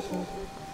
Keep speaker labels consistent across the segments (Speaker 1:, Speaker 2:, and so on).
Speaker 1: すごい。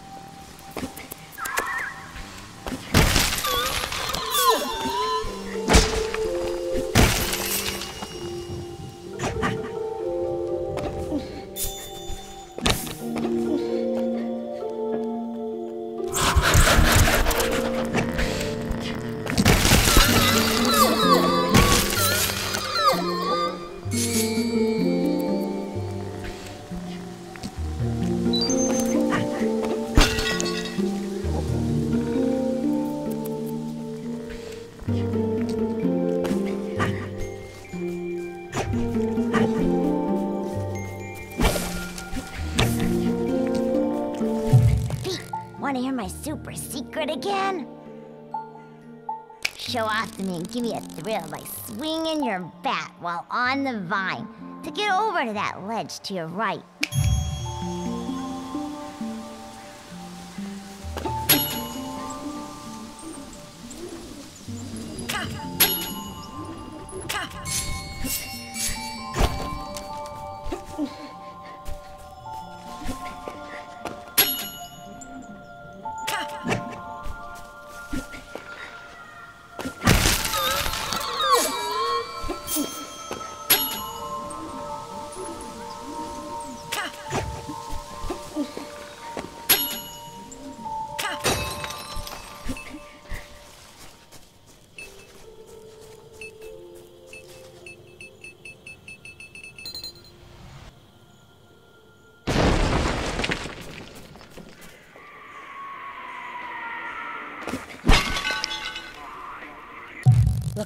Speaker 1: Super secret again? Show off to me and give me a thrill by swinging your bat while on the vine to get over to that ledge to your right.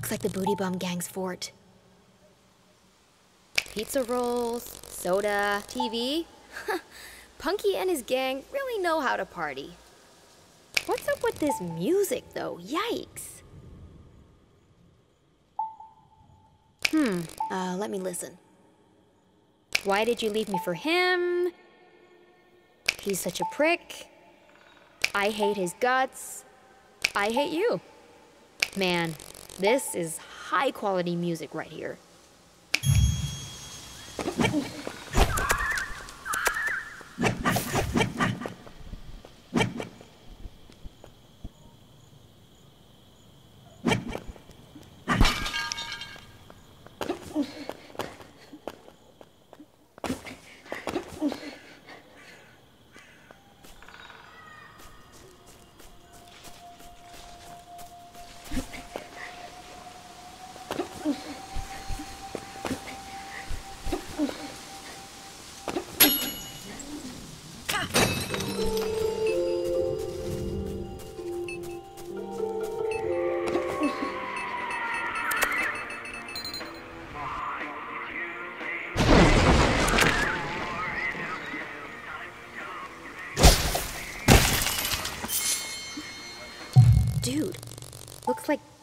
Speaker 2: Looks like the Booty Bum Gang's fort. Pizza rolls, soda, TV. Punky and his gang really know how to party. What's up with this music, though? Yikes. Hmm, uh, let me listen. Why did you leave me for him? He's such a prick. I hate his guts. I hate you. Man, this is high quality music right here.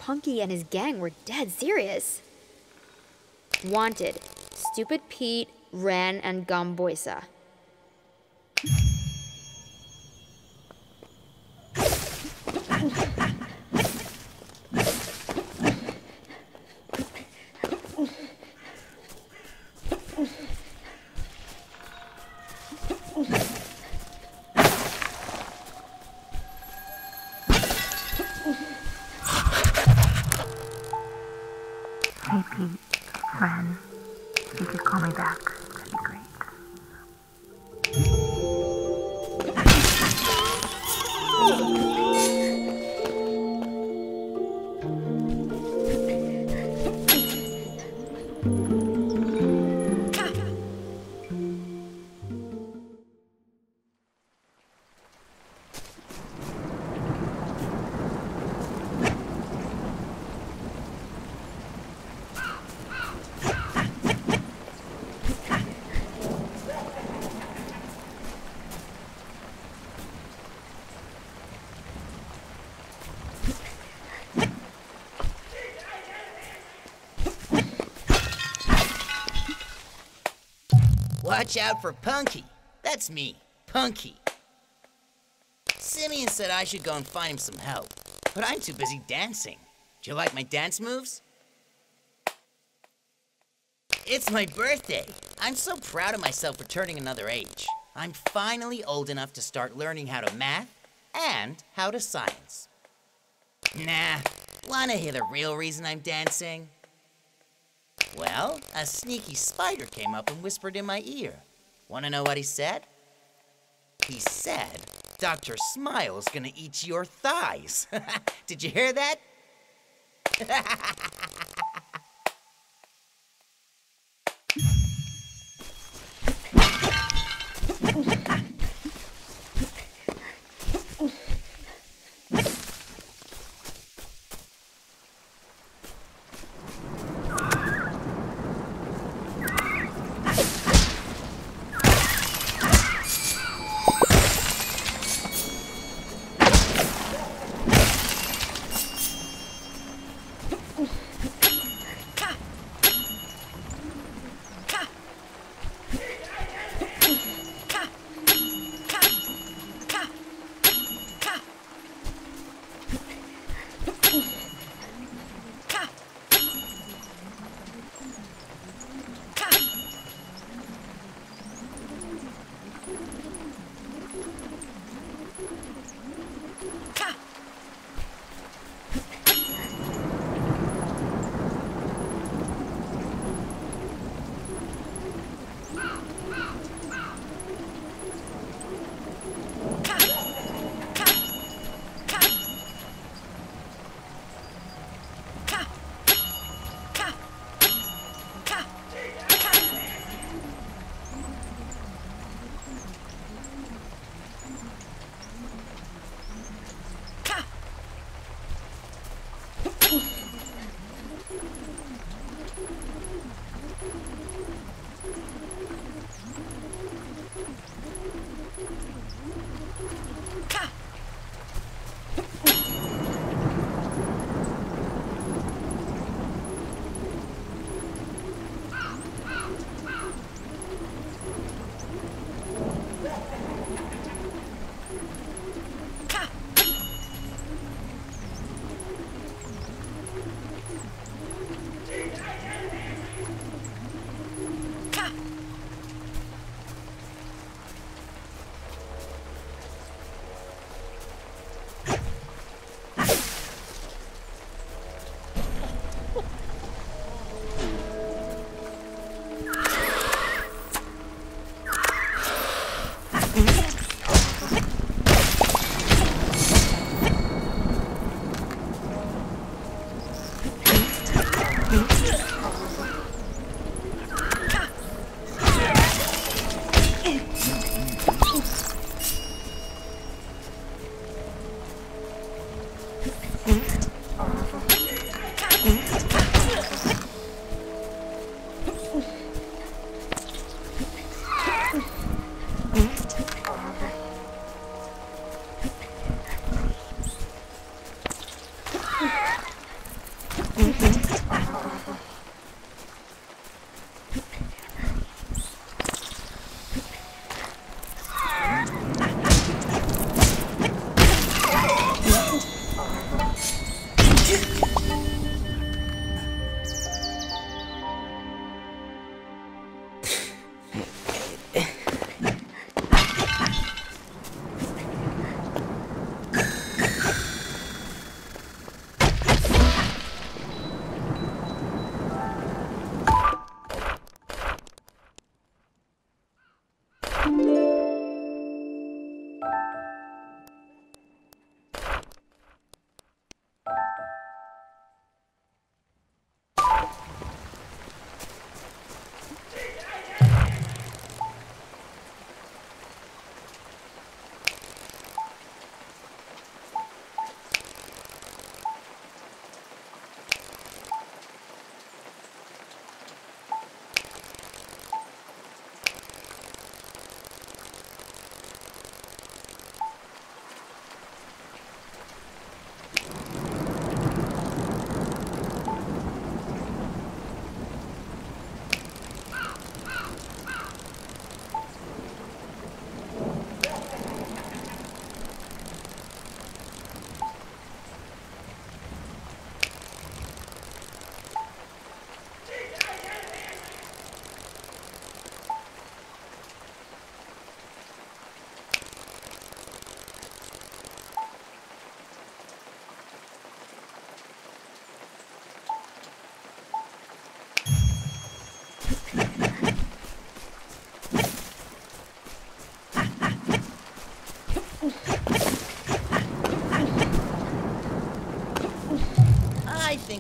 Speaker 2: Punky and his gang were dead serious. Wanted, Stupid Peet, Wren, and Gomboisa.
Speaker 3: Watch out for Punky. That's me, Punky. Simeon said I should go and find him some help, but I'm too busy dancing. Do you like my dance moves? It's my birthday. I'm so proud of myself for turning another age. I'm finally old enough to start learning how to math and how to science. Nah, wanna hear the real reason I'm dancing? Well, a sneaky spider came up and whispered in my ear. Want to know what he said? He said, Dr. Smile's gonna eat your thighs. Did you hear that?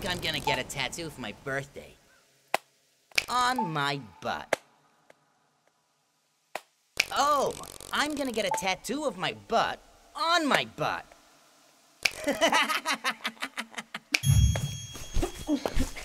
Speaker 3: think I'm gonna get a tattoo for my birthday. On my butt. Oh, I'm gonna get a tattoo of my butt on my butt.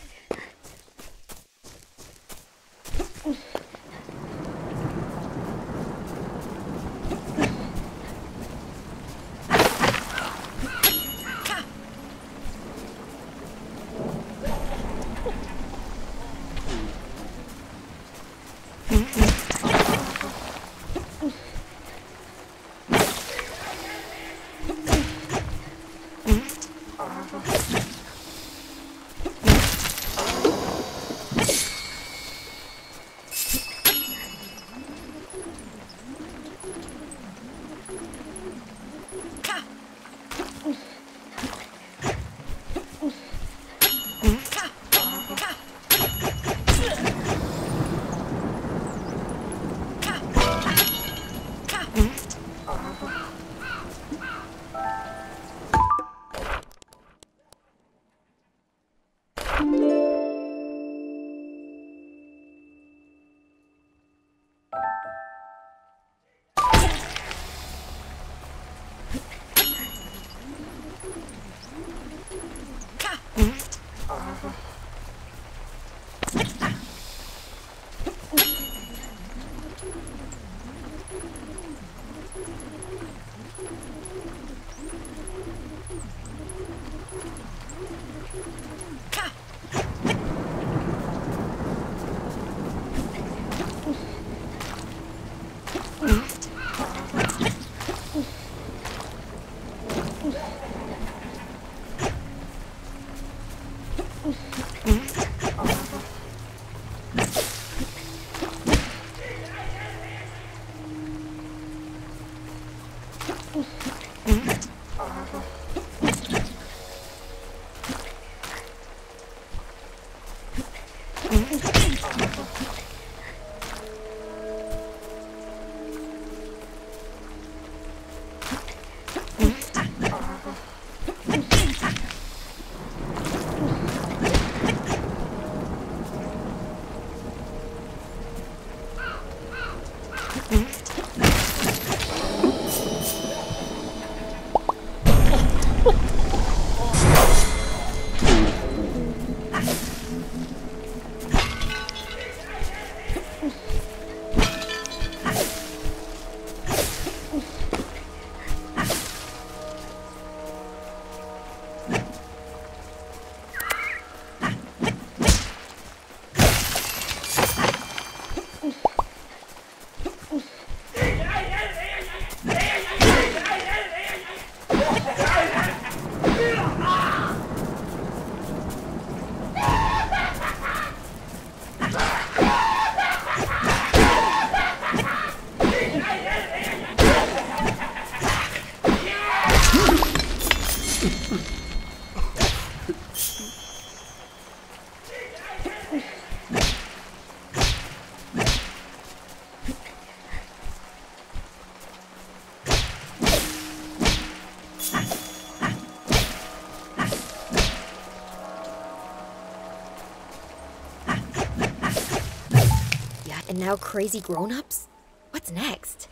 Speaker 2: now crazy grown-ups? What's next?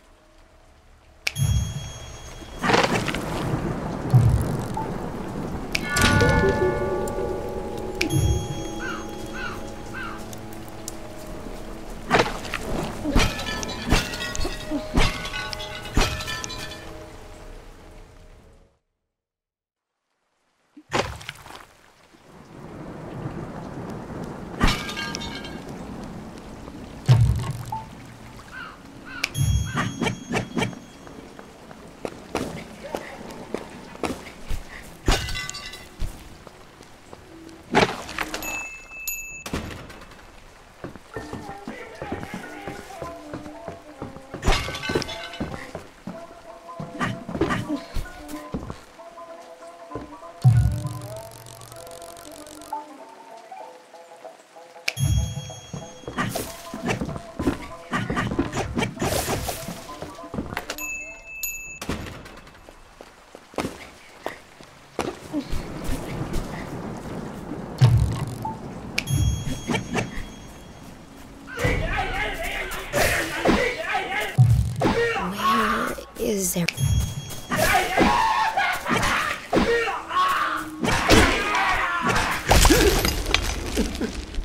Speaker 2: There.
Speaker 3: My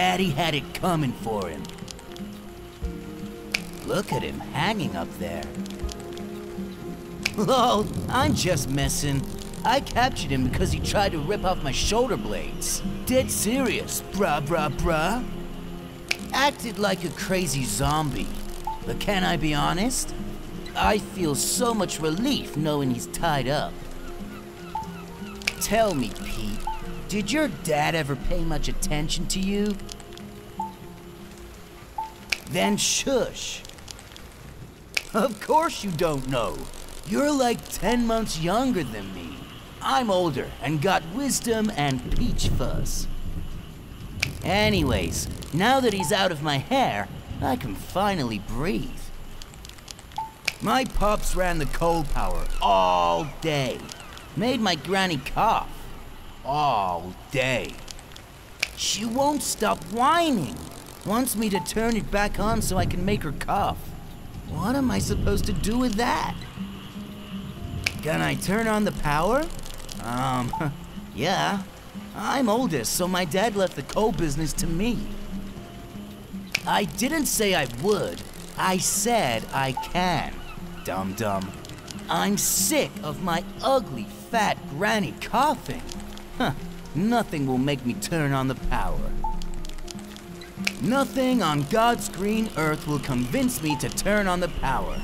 Speaker 3: daddy had it coming for him. Look at him hanging up there. Lol, I'm just messing. I captured him because he tried to rip off my shoulder blades. Dead serious, brah brah brah. Acted like a crazy zombie. But can I be honest? I feel so much relief knowing he's tied up. Tell me, Peet, did your dad ever pay much attention to you? Then shush. Of course you don't know. You're like 10 months younger than me. I'm older and got wisdom and peach fuzz. Anyways, now that he's out of my hair, I can finally breathe. My pops ran the coal power all day. Made my granny cough all day. She won't stop whining. Wants me to turn it back on so I can make her cough. What am I supposed to do with that? Can I turn on the power? Um, yeah. I'm oldest, so my dad left the coal business to me. I didn't say I would. I said I can. Dum dum. I'm sick of my ugly, fat granny coughing. Nothing will make me turn on the power. Nothing on God's green earth will convince me to turn on the power.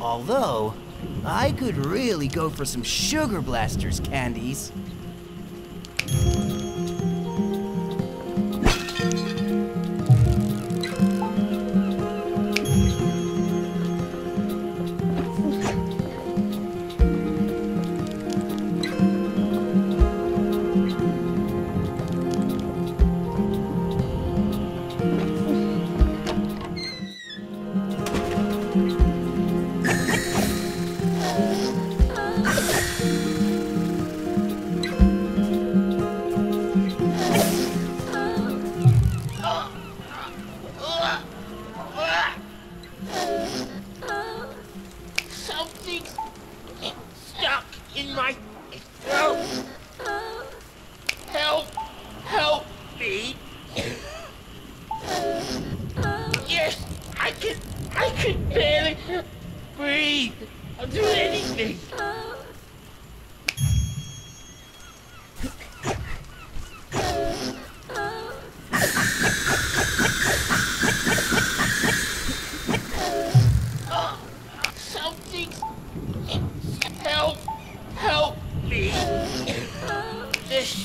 Speaker 3: Although, I could really go for some Sugar Blasters candies.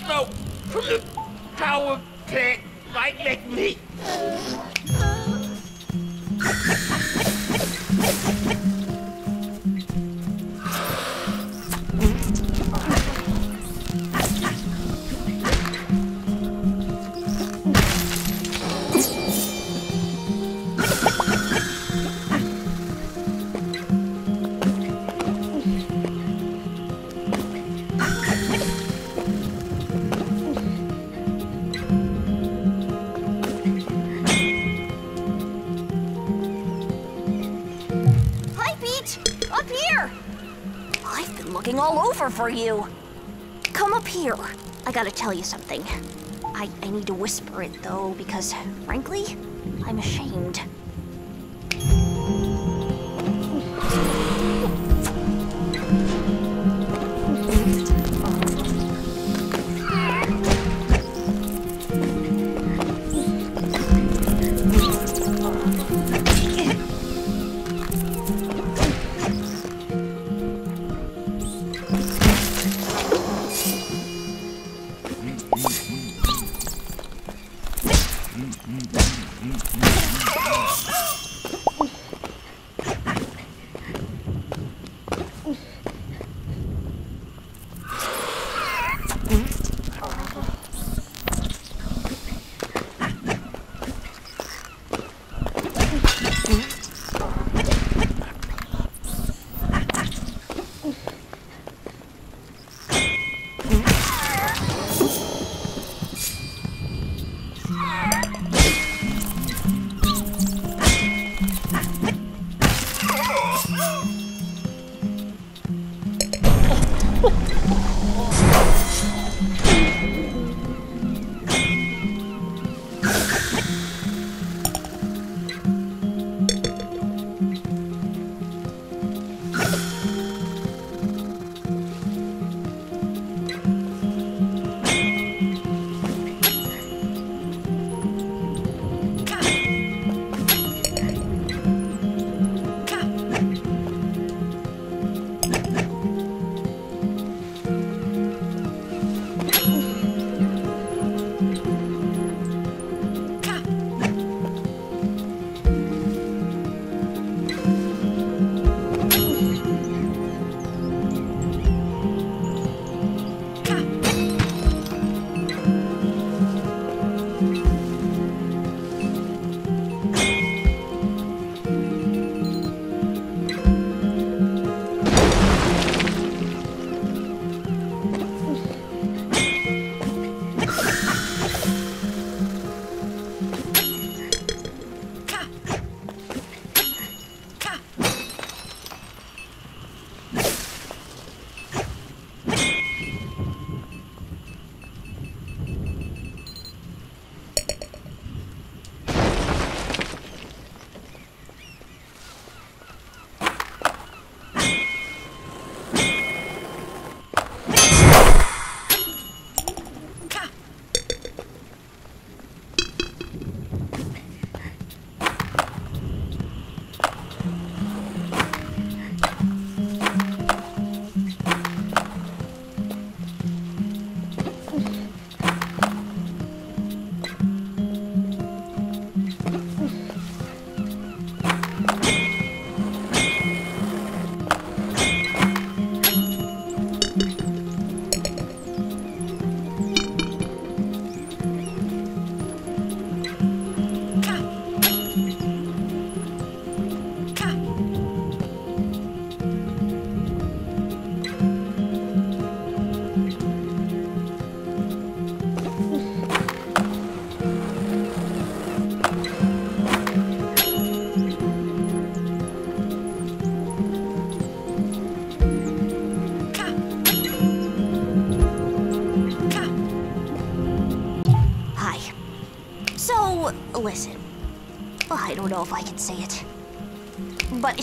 Speaker 4: Smoke from the power plant might make me.
Speaker 5: Tell you something. I, I need to whisper it, though, because, frankly, I'm ashamed.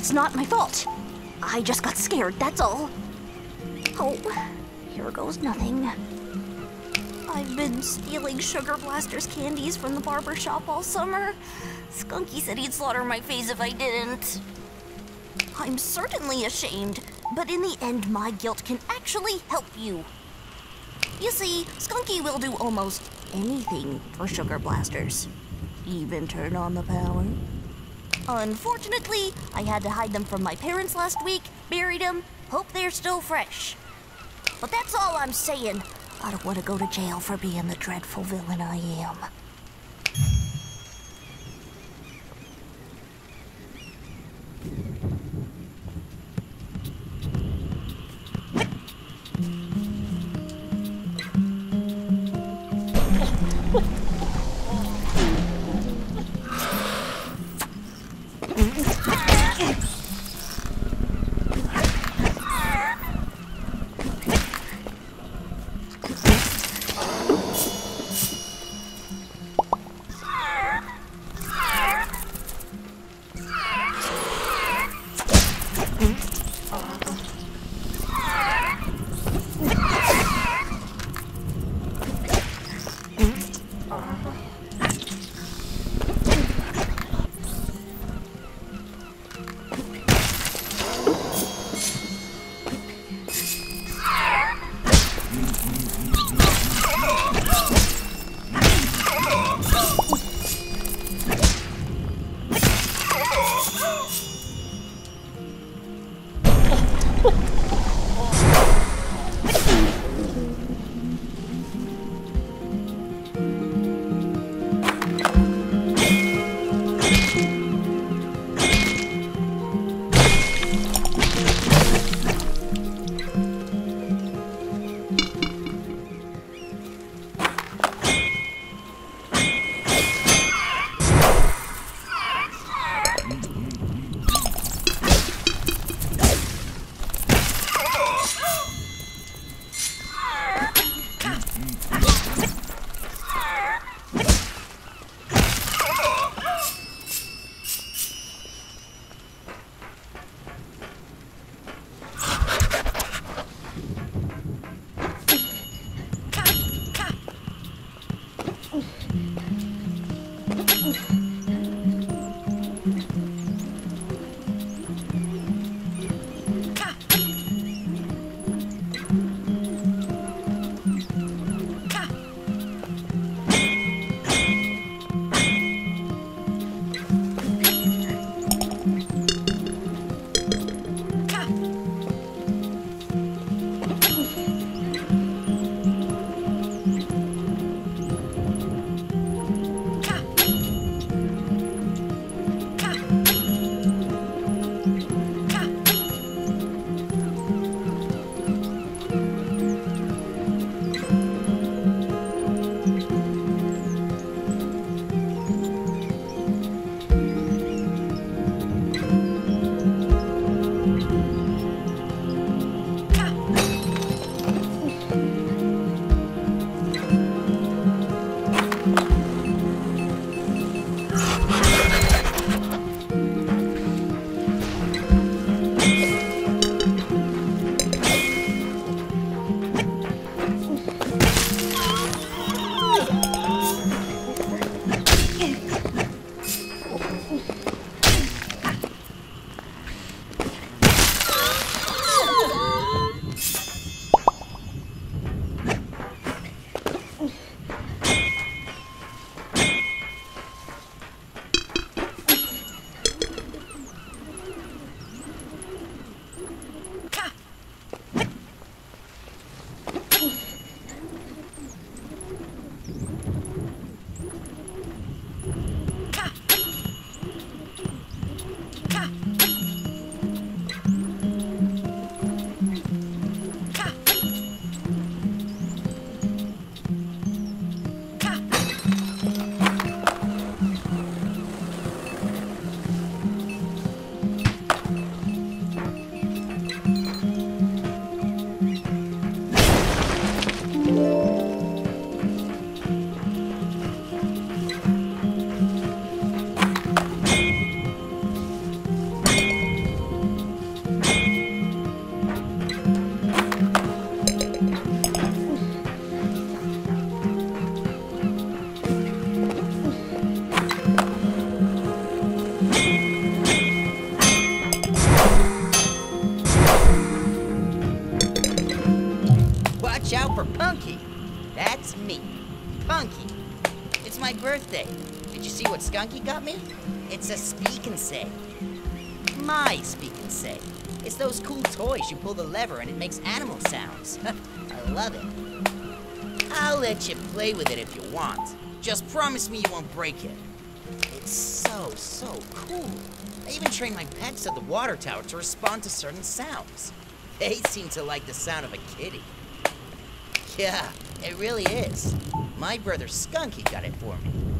Speaker 5: It's not my fault. I just got scared, that's all. Oh, here goes nothing. I've been stealing Sugar Blaster's candies from the barber shop all summer. Skunky said he'd slaughter my face if I didn't. I'm certainly ashamed, but in the end, my guilt can actually help you. You see, Skunky will do almost anything for Sugar Blasters, even turn on the power. Unfortunately, I had to hide them from my parents last week, buried them, hope they're still fresh. But that's all I'm saying. I don't want to go to jail for being the dreadful villain I am.
Speaker 3: Skunky got me? It's a speak and say. My speak and say. It's those cool toys you pull the lever and it makes animal sounds. I love it. I'll let you play with it if you want. Just promise me you won't break it. It's so, so cool. I even trained my pets at the water tower to respond to certain sounds. They seem to like the sound of a kitty. Yeah, it really is. My brother Skunky got it for me.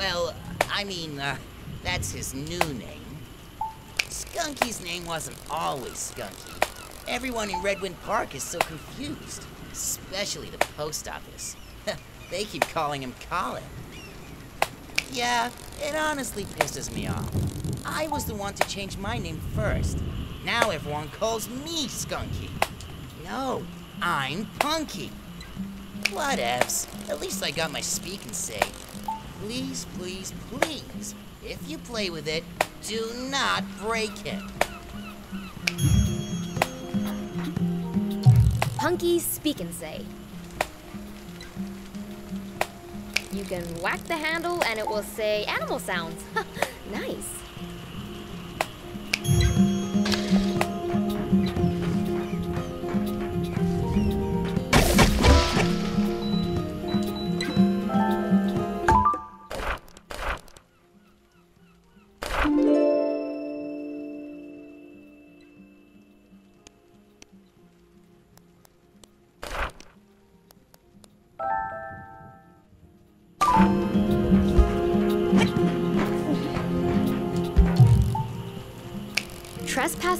Speaker 3: Well, I mean, uh, that's his new name. Skunky's name wasn't always Skunky. Everyone in Redwind Park is so confused, especially the post office. they keep calling him Colin. Yeah, it honestly pisses me off. I was the one to change my name first. Now everyone calls me Skunky. No, I'm Punky. Whatevs. At least I got my speak and say. Please, please, please, if you play with it, do not break it.
Speaker 2: Punky Speak and Say. You can whack the handle and it will say animal sounds. nice.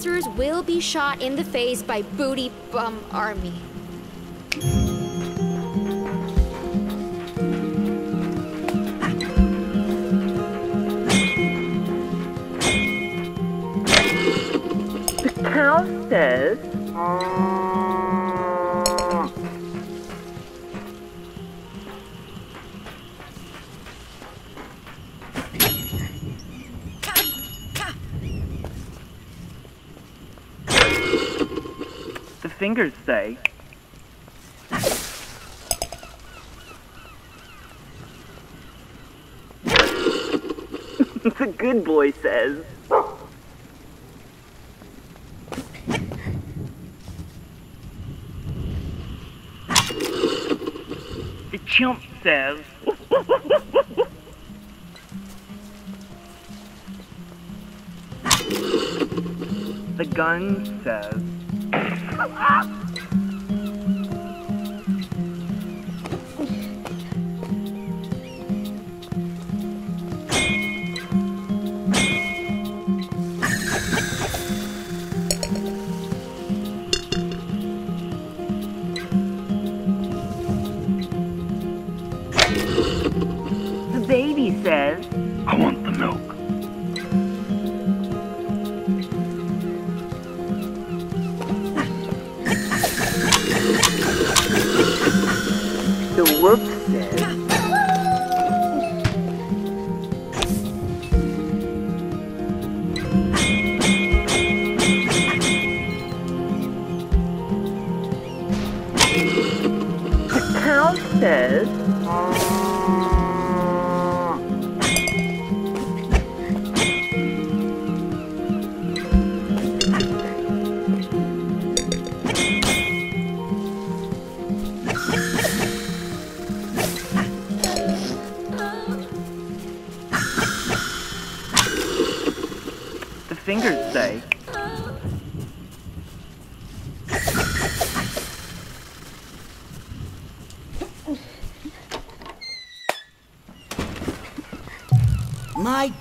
Speaker 2: Trespassers will be shot in the face by Booty Bum Army.
Speaker 6: The cow says. Fingers say. the good boy says. The chimp says. the gun says. The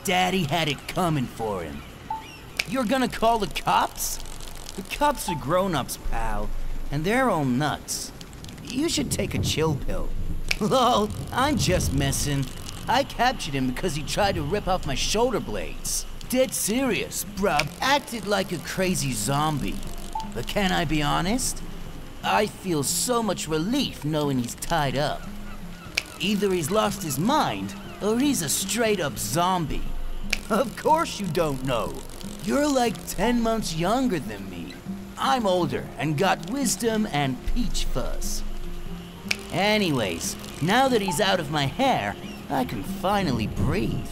Speaker 4: daddy had it coming for him. You're gonna call the cops? The cops are grown-ups, pal, and they're all nuts. You should take a chill pill. Lol, I'm just messing. I captured him because he tried to rip off my shoulder blades. Dead serious, bruh. Acted like a crazy zombie. But can I be honest? I feel so much relief knowing he's tied up. Either he's lost his mind, or he's a straight up zombie. Of course you don't know. You're like 10 months younger than me. I'm older and got wisdom and peach fuzz. Anyways,
Speaker 3: Now that he's out of my hair, I can finally breathe.